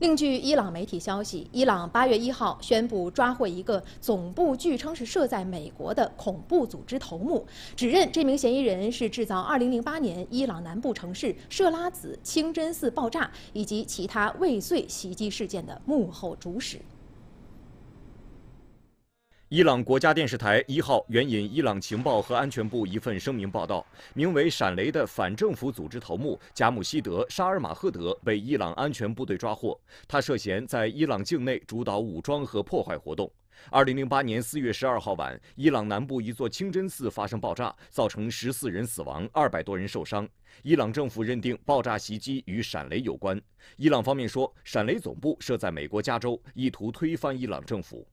另据伊朗媒体消息，伊朗八月一号宣布抓获一个总部据称是设在美国的恐怖组织头目，指认这名嫌疑人是制造2008年伊朗南部城市设拉子清真寺爆炸以及其他未遂袭击事件的幕后主使。伊朗国家电视台一号援引伊朗情报和安全部一份声明报道，名为“闪雷”的反政府组织头目贾姆希德·沙尔马赫德被伊朗安全部队抓获，他涉嫌在伊朗境内主导武装和破坏活动。二零零八年四月十二号晚，伊朗南部一座清真寺发生爆炸，造成十四人死亡，二百多人受伤。伊朗政府认定爆炸袭击与“闪雷”有关。伊朗方面说，“闪雷”总部设在美国加州，意图推翻伊朗政府。